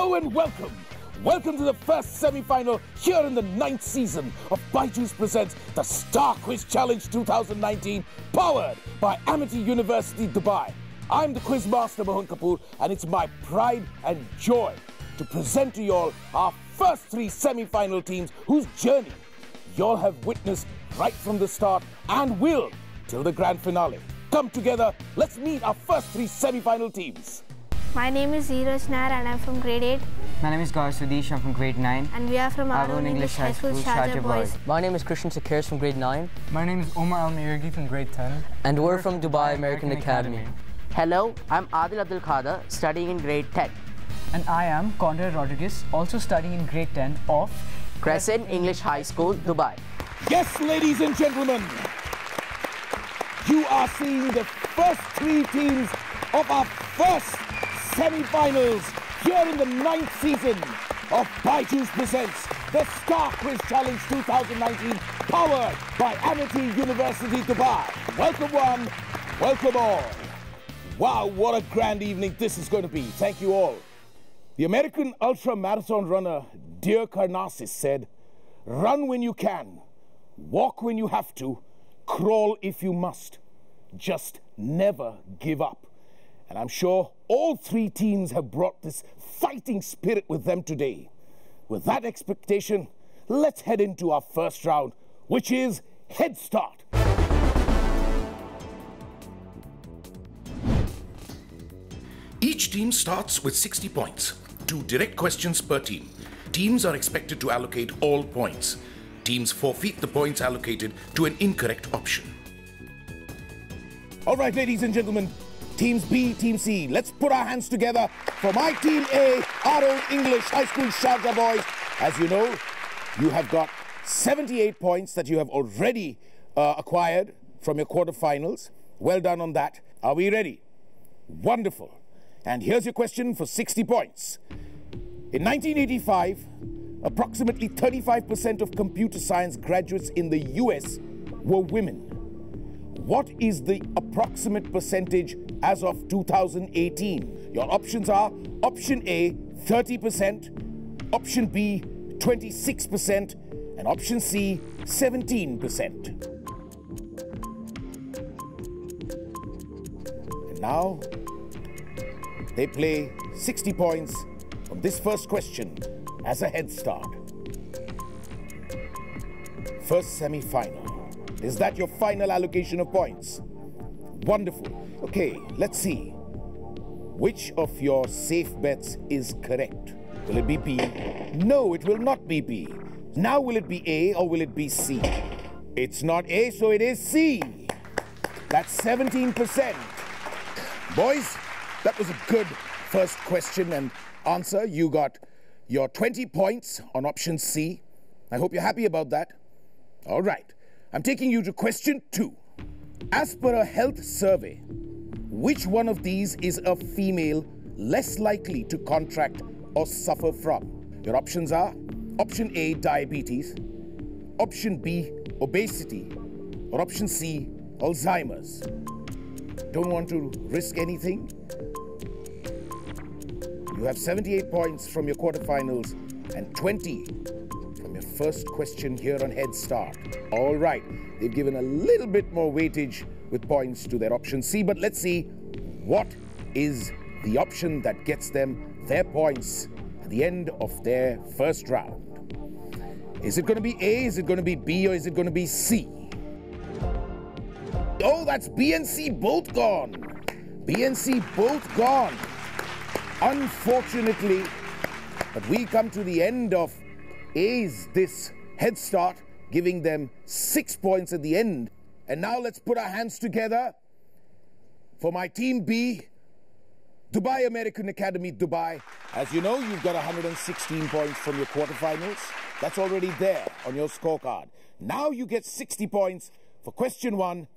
Hello and welcome. Welcome to the first semi-final here in the ninth season of Byju's Presents the Star Quiz Challenge 2019, powered by Amity University, Dubai. I'm the quiz master, Mohan Kapoor, and it's my pride and joy to present to you all our first three semi-final teams whose journey you all have witnessed right from the start and will till the grand finale. Come together, let's meet our first three semi-final teams. My name is Zeeraj Nair and I'm from grade 8 My name is Gaur Sudesh, I'm from grade 9. and we are from our Our own English High School, Sharjah Sharjah Boys. My name is Christian Sakirs from grade 9 My name is Omar Al Mirgi from grade 10. and we're from Dubai American Academy. Hello, I'm Adil Abdul Khader, studying in grade 10. And I am Conrad Rodriguez, also studying in grade 10 of Crescent English High School, Dubai. Yes, ladies and gentlemen, you are seeing the first three teams of our first semi-finals here in the ninth season of Byju's Presents the Star Quiz Challenge 2019, powered by Amity University Dubai. Welcome one, welcome all. Wow, what a grand evening this is going to be. Thank you all. The American ultra marathon runner Dean Karnazes said, Run when you can, walk when you have to, crawl if you must. Just never give up. And I'm sure all three teams have brought this fighting spirit with them today. With that expectation, let's head into our first round, which is Head Start. Each team starts with 60 points. Two direct questions per team. Teams are expected to allocate all points. Teams forfeit the points allocated to an incorrect option. All right, ladies and gentlemen, teams B, team C, let's put our hands together for my team A, our own English High School Sharjah boys. As you know, you have got 78 points that you have already uh, acquired from your quarterfinals. Well done on that. Are we ready? Wonderful. And here's your question for 60 points. In 1985, approximately 35% of computer science graduates in the US were women. What is the approximate percentage as of 2018? Your options are option A, 30%, option B, 26%, and option C, 17%. And now, they play 60 points on this first question as a head start. First semi final. Is that your final allocation of points? Wonderful. Okay, let's see. Which of your safe bets is correct? Will it be B? No, it will not be B. Now, will it be A or will it be C? It's not A, so it is C. That's 17%. Boys, that was a good first question and answer. You got your 20 points on option C. I hope you're happy about that. All right. I'm taking you to question two. As per a health survey, which one of these is a female less likely to contract or suffer from? Your options are option A, diabetes, option B, obesity, or option C, Alzheimer's. Don't want to risk anything? You have 78 points from your quarterfinals and 20 from your first question here on Head Start. All right, they've given a little bit more weightage with points to their option C, but let's see what is the option that gets them their points at the end of their first round. Is it going to be A, is it going to be B, or is it going to be C? Oh, that's B and C both gone. B and C both gone. Unfortunately, but we come to the end of A's this head start, giving them six points at the end. And now let's put our hands together for my team B, Dubai American Academy, Dubai. As you know, you've got 116 points from your quarterfinals. That's already there on your scorecard. Now you get 60 points for question one.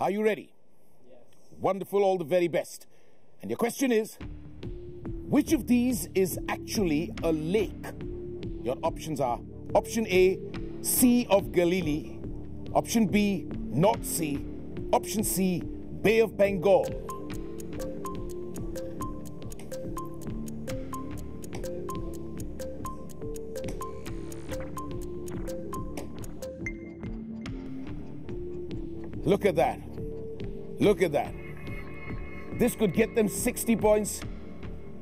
Are you ready? Yes. Wonderful, all the very best. And your question is which of these is actually a lake? Your options are option A, Sea of Galilee, option B, North Sea, option C, Bay of Bengal. Look at that. Look at that. This could get them 60 points,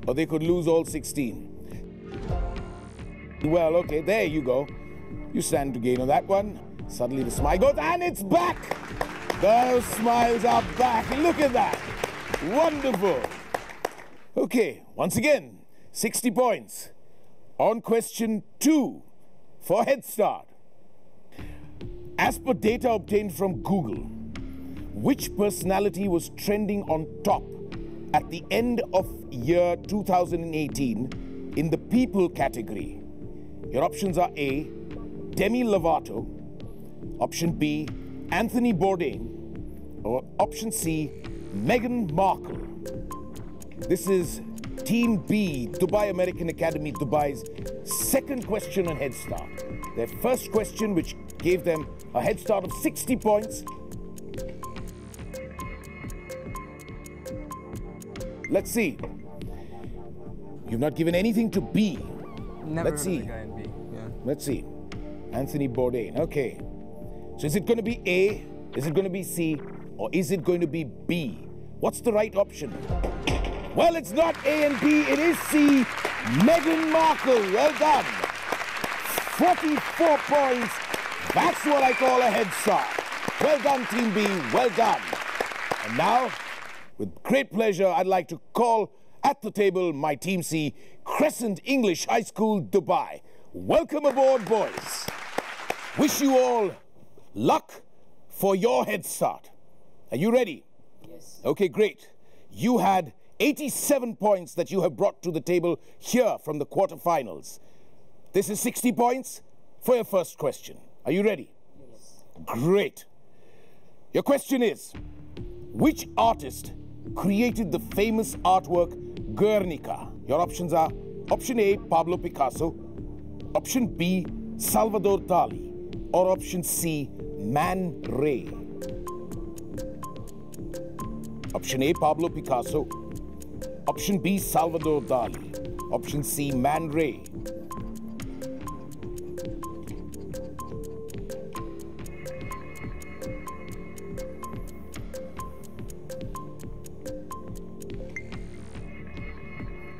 or they could lose all 16. Well, okay, there you go. You stand to gain on that one. Suddenly the smile goes, and it's back! Those smiles are back. Look at that. Wonderful. Okay, once again, 60 points. On question two for Head Start. As per data obtained from Google, which personality was trending on top at the end of year 2018 in the people category? Your options are A. Demi Lovato, option B. Anthony Bourdain, or option C. Meghan Markle. This is Team B, Dubai American Academy Dubai's second question on Head Start. Their first question, which gave them a head start of 60 points. Let's see. You've not given anything to B. Never Let's see. Let's see. Anthony Bourdain. Okay. So is it going to be A? Is it going to be C? Or is it going to be B? What's the right option? Well, it's not A and B. It is C. Meghan Markle. Well done. 44 points. That's what I call a head start. Well done, Team B. Well done. And now, with great pleasure, I'd like to call at the table my Team C, Crescent English High School, Dubai. Welcome aboard, boys. Wish you all luck for your head start. Are you ready? Yes. Okay, great. You had 87 points that you have brought to the table here from the quarterfinals. This is 60 points for your first question. Are you ready? Yes. Great. Your question is Which artist created the famous artwork Guernica? Your options are option A, Pablo Picasso, option B, Salvador Dali, or option C, Man Ray. Option A, Pablo Picasso, option B, Salvador Dali, option C, Man Ray.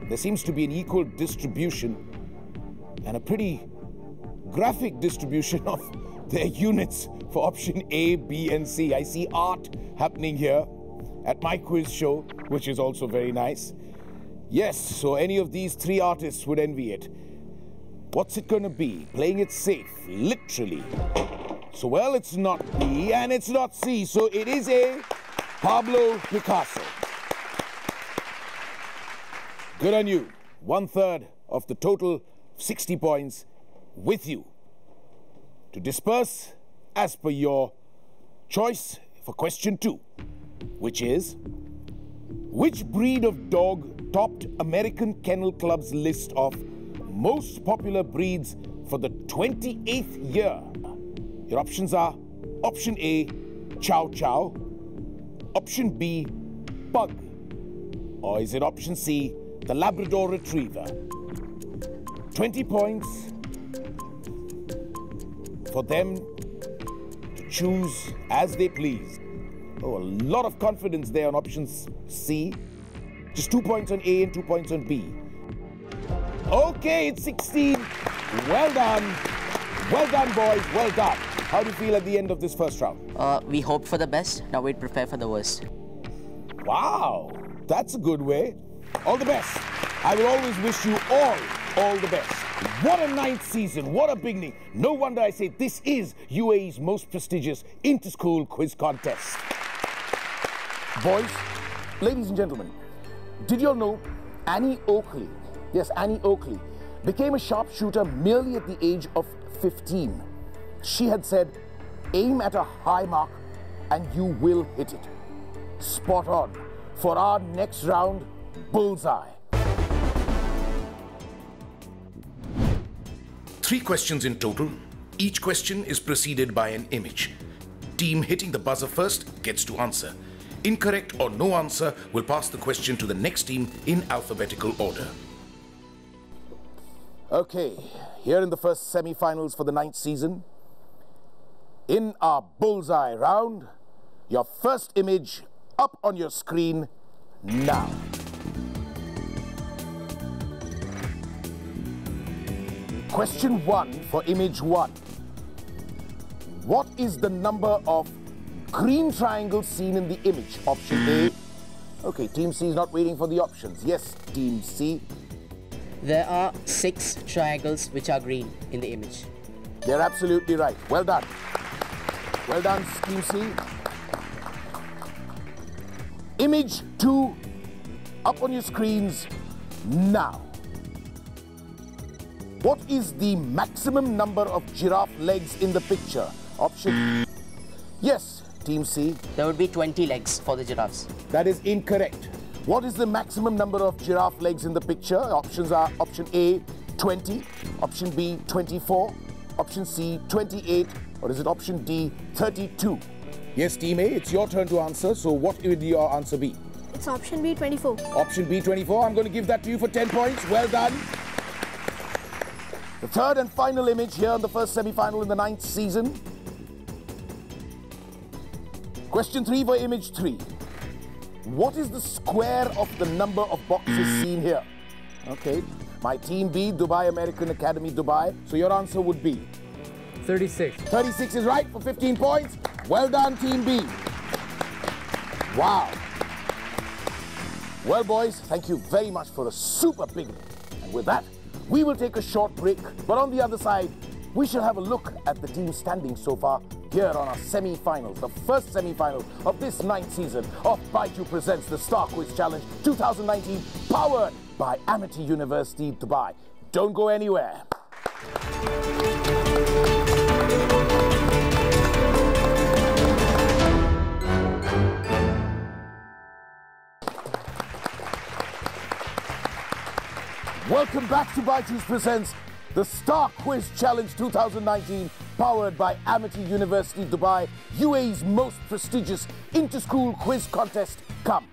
There seems to be an equal distribution and a pretty graphic distribution of their units for option A, B, and C. I see art happening here at my quiz show, which is also very nice. Yes, so any of these three artists would envy it. What's it gonna be? Playing it safe, literally. So, well, it's not B and it's not C, so it is A, Pablo Picasso. Good on you. One third of the total 60 points with you. To disperse as per your choice for question two, which is which breed of dog topped American Kennel Club's list of most popular breeds for the 28th year? Your options are option A, Chow Chow, option B, Pug, or is it option C, the Labrador Retriever? 20 points for them to choose as they please. Oh, a lot of confidence there on option C. Just two points on A and two points on B. Okay, it's 16. Well done. Well done, boys. Well done. How do you feel at the end of this first round? Uh, we hope for the best, now we prepare for the worst. Wow, that's a good way. All the best. I will always wish you all, all the best. What a ninth season, what a beginning. No wonder I say this is UAE's most prestigious inter-school quiz contest. Boys, ladies and gentlemen, did you all know Annie Oakley, yes, Annie Oakley, became a sharpshooter merely at the age of 15. She had said, aim at a high mark and you will hit it. Spot on. For our next round, bullseye. Three questions in total. Each question is preceded by an image. Team hitting the buzzer first gets to answer. Incorrect or no answer will pass the question to the next team in alphabetical order. Okay, here in the first semi finals for the ninth season, in our bullseye round, Your first image up on your screen now. Question one for image one. What is the number of green triangles seen in the image? Option A. Okay, Team C is not waiting for the options. Yes, Team C. There are six triangles which are green in the image. They're absolutely right. Well done. Well done, Team C. Image two up on your screens now. What is the maximum number of giraffe legs in the picture? Option. Yes, Team C. There would be 20 legs for the giraffes. That is incorrect. What is the maximum number of giraffe legs in the picture? Options are option A, 20, option B, 24, option C, 28, or is it option D, 32? Yes, Team A, it's your turn to answer. So what would your answer be? It's option B, 24. Option B, 24. I'm going to give that to you for 10 points. Well done. The third and final image here in the first semi-final in the ninth season. Question three for image three. What is the square of the number of boxes seen here? Okay. My team B, Dubai American Academy, Dubai. So your answer would be 36. 36 is right for 15 points. Well done, Team B. Wow. Well, boys, thank you very much for a super big. And with that, we will take a short break. But on the other side, we shall have a look at the team standing so far here on our semi-finals, the first semi-final of this ninth season of Byju Presents the Star Quiz Challenge 2019, powered by Amity University, Dubai. Don't go anywhere. Welcome back to Byju's Presents the Star Quiz Challenge 2019, powered by Amity University Dubai, UAE's most prestigious inter-school quiz contest. Come,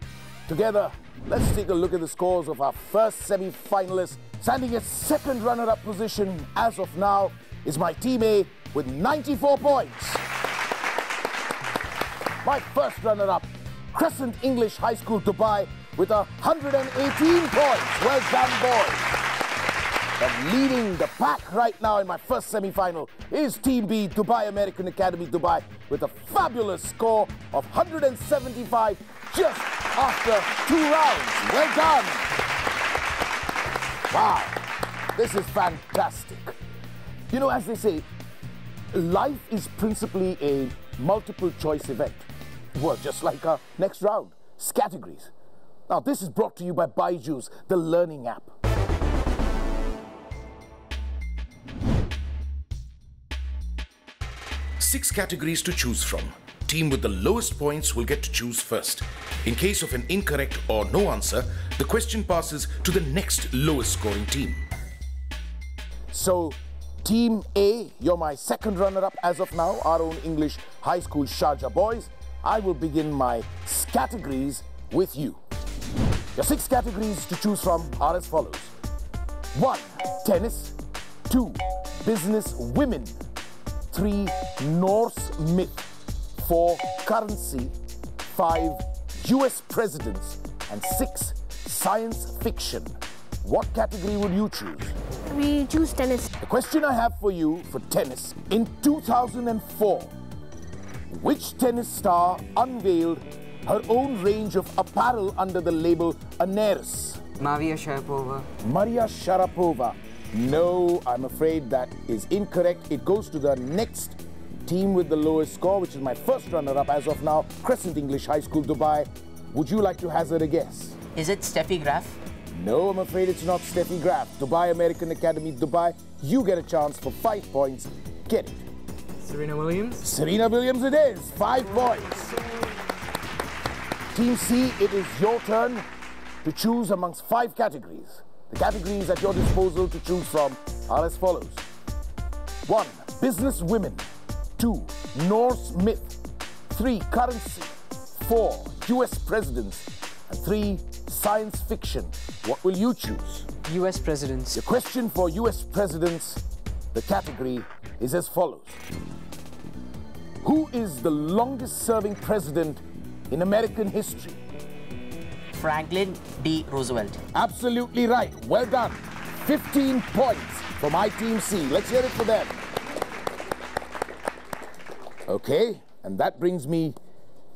together, let's take a look at the scores of our first semi-finalist. Standing at second runner-up position as of now is my team A with 94 points. My first runner-up, Crescent English High School Dubai with 118 points. Well done, boys. But leading the pack right now in my first semi-final is Team B, Dubai American Academy Dubai, with a fabulous score of 175 just after two rounds. Well done. Wow, this is fantastic. You know, as they say, life is principally a multiple choice event. Well, just like our next round, categories. Now, this is brought to you by Byju's, the learning app. Six categories to choose from. Team with the lowest points will get to choose first. In case of an incorrect or no answer, the question passes to the next lowest scoring team. So, Team A, you're my second runner-up as of now, our own English High School Sharjah boys. I will begin my categories with you. Your six categories to choose from are as follows. One, tennis. Two, business women. Three, Norse myth. Four, currency. Five, US presidents. And six, science fiction. What category would you choose? We choose tennis. The question I have for you for tennis. In 2004, which tennis star unveiled her own range of apparel under the label Aneres? Maria Sharapova. Maria Sharapova. No, I'm afraid that is incorrect. It goes to the next team with the lowest score, which is my first runner-up as of now, Crescent English High School, Dubai. Would you like to hazard a guess? Is it Steffi Graf? No, I'm afraid it's not Steffi Graf. Dubai American Academy, Dubai. You get a chance for five points. Get it. Serena Williams. Serena Williams it is. Five points. Team C, it is your turn to choose amongst five categories. The categories at your disposal to choose from are as follows. One, business women. Two, Norse myth. Three, currency. Four, US presidents. And three, science fiction. What will you choose? US presidents. The question for US presidents, the category is as follows. Who is the longest serving president in American history? Franklin D. Roosevelt. Absolutely right. Well done. 15 points for my team C. Let's hear it for them. Okay, and that brings me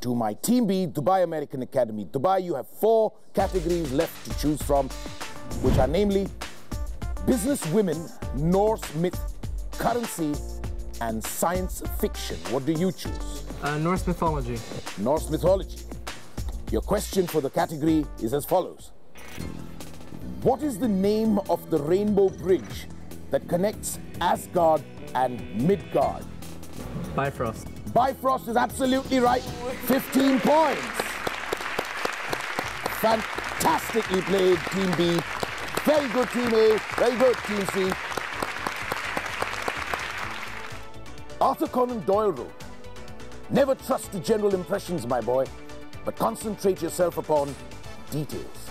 to my team B, Dubai American Academy. Dubai, you have four categories left to choose from, which are namely business women, Norse myth, currency, and science fiction. What do you choose? Uh, Norse mythology. Norse mythology. Your question for the category is as follows What is the name of the rainbow bridge that connects Asgard and Midgard? Bifrost. Bifrost is absolutely right. 15 points. Fantastically played, Team B. Very good, Team A. Very good, Team C. Arthur Conan Doyle wrote, Never trust the general impressions, my boy, but concentrate yourself upon details.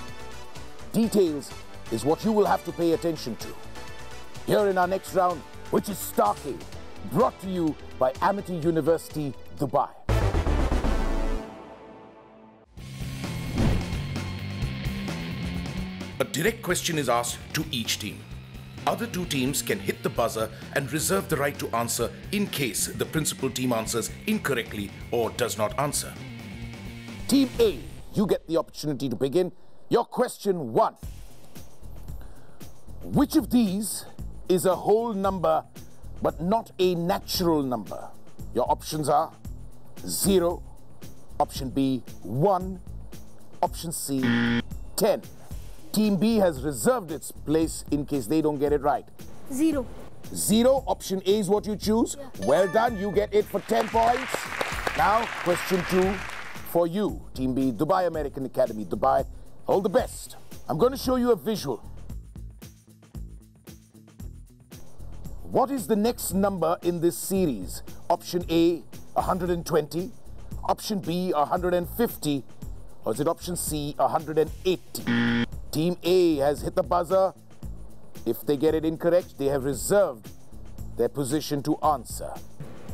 Details is what you will have to pay attention to. Here in our next round, which is Starcade, brought to you by Amity University, Dubai. A direct question is asked to each team. Other two teams can hit the buzzer and reserve the right to answer in case the principal team answers incorrectly or does not answer. Team A, you get the opportunity to begin. Your question one Which of these is a whole number but not a natural number? Your options are 0, option B 1, option C 10. Team B has reserved its place in case they don't get it right. Zero. Zero, option A is what you choose. Well done, you get it for 10 points. Now, question two for you, Team B, Dubai American Academy, Dubai. All the best. I'm going to show you a visual. What is the next number in this series? Option A, 120. Option B, 150. Or is it option C, 180? Team A has hit the buzzer. If they get it incorrect, they have reserved their position to answer.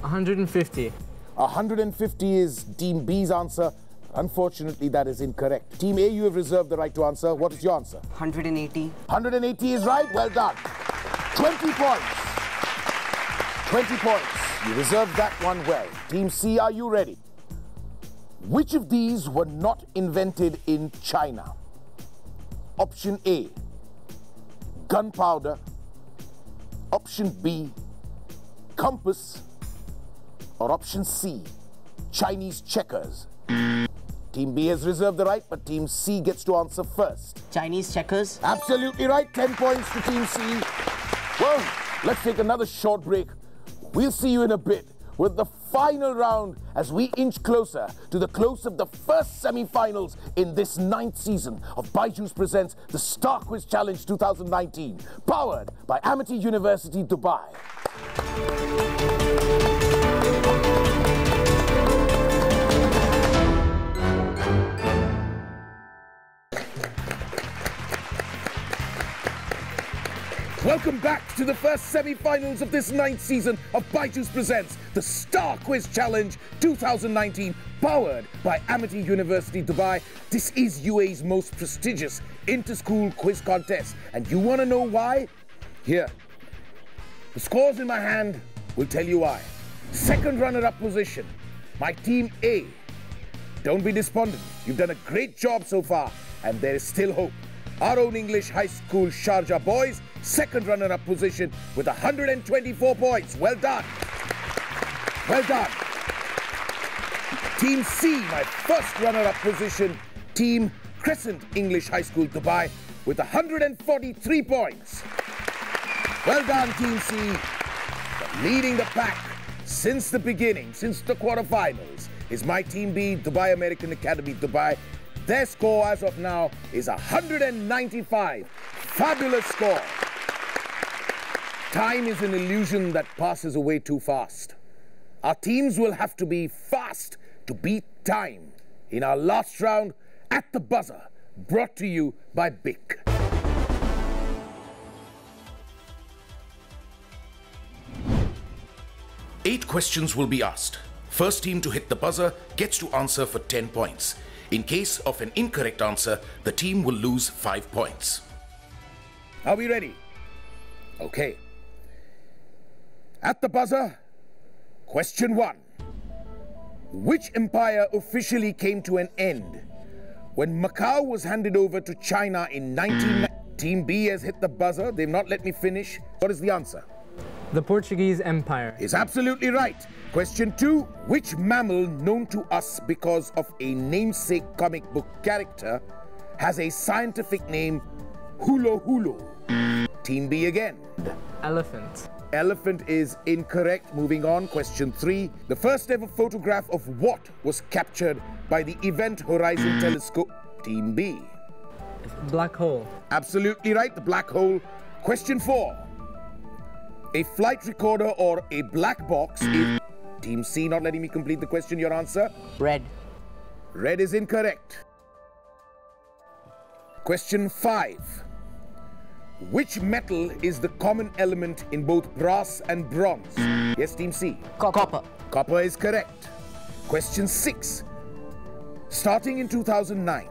150. 150 is Team B's answer. Unfortunately, that is incorrect. Team A, you have reserved the right to answer. What is your answer? 180. 180 is right. Well done. 20 points. 20 points. You reserved that one well. Team C, are you ready? Which of these were not invented in China? Option A, gunpowder. Option B, compass. Or option C, Chinese checkers. Team B has reserved the right, but Team C gets to answer first. Chinese checkers. Absolutely right. 10 points to Team C. Well, let's take another short break. We'll see you in a bit with the final round as we inch closer to the close of the first semi-finals in this ninth season of Byju's Presents the Star Quiz Challenge 2019, powered by Amity University, Dubai. Welcome back to the first semi-finals of this ninth season of Byju's Presents the Star Quiz Challenge 2019, powered by Amity University Dubai. This is UAE's most prestigious inter-school quiz contest, and you want to know why? Here, the scores in my hand will tell you why. Second runner-up position, my team A. Don't be despondent. You've done a great job so far, and there is still hope. Our own English high school Sharjah boys, second runner-up position with 124 points. Well done. Well done. Team C, my first runner-up position. Team Crescent English High School Dubai with 143 points. Well done, Team C. But leading the pack since the beginning, since the quarterfinals, is my Team B, Dubai American Academy Dubai. Their score as of now is 195. Fabulous score. Time is an illusion that passes away too fast. Our teams will have to be fast to beat time in our last round at the buzzer, brought to you by BIC. Eight questions will be asked. First team to hit the buzzer gets to answer for 10 points. In case of an incorrect answer, the team will lose 5 points. Are we ready? Okay. At the buzzer, question one. Which empire officially came to an end when Macau was handed over to China in 19... Team B has hit the buzzer. They've not let me finish. What is the answer? The Portuguese Empire. Is absolutely right. Question two. Which mammal known to us because of a namesake comic book character has a scientific name Gulo gulo? Team B again. Elephant. Elephant is incorrect. Moving on. Question three. The first ever photograph of what was captured by the Event Horizon Telescope? Team B. Black hole. Absolutely right. The black hole. Question four. A flight recorder or a black box is. Team C not letting me complete the question. Your answer? Red. Red is incorrect. Question five. Which metal is the common element in both brass and bronze? Yes, Team C. Copper. Copper is correct. Question six. Starting in 2009,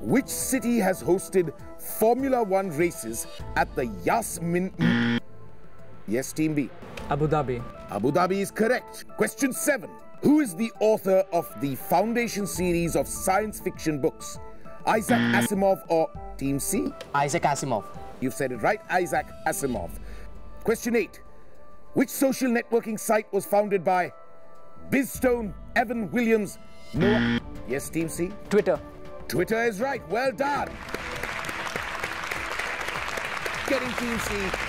which city has hosted Formula One races at the Yasmin? Yes, Team B. Abu Dhabi. Abu Dhabi is correct. Question seven. Who is the author of the Foundation series of science fiction books? Isaac Asimov or Team C? Isaac Asimov. You've said it right, Isaac Asimov. Question eight. Which social networking site was founded by Biz Stone, Evan Williams, Noah? Yes, Team C? Twitter. Twitter is right. Well done. Getting Team C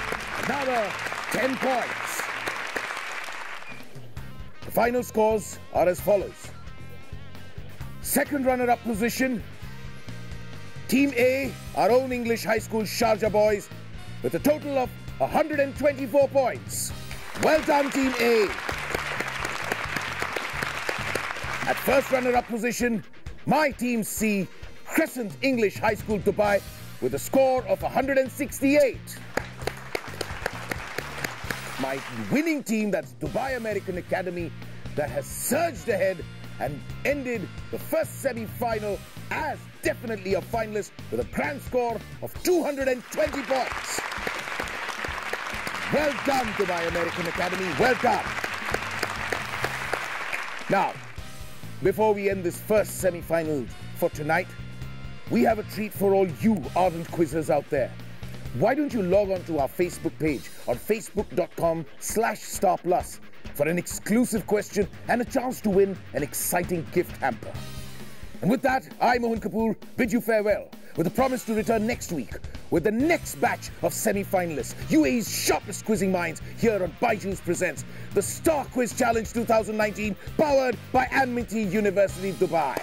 another 10 points. The final scores are as follows. Second runner-up position, Team A, our own English high school Sharjah boys, with a total of 124 points. Well done, Team A. At first runner-up position, my Team C, Crescent English High School Dubai, with a score of 168. My winning team, that's Dubai American Academy, that has surged ahead and ended the first semi-final as definitely a finalist with a grand score of 220 points. Well done, to my American Academy. Well done. Now, before we end this first semi-final for tonight, we have a treat for all you ardent quizzers out there. Why don't you log on to our Facebook page on facebook.com slash starplus for an exclusive question and a chance to win an exciting gift hamper. And with that, I, Mohan Kapoor, bid you farewell with a promise to return next week with the next batch of semi-finalists, UAE's sharpest quizzing minds here on Byju's Presents, the Star Quiz Challenge 2019, powered by Amity University Dubai.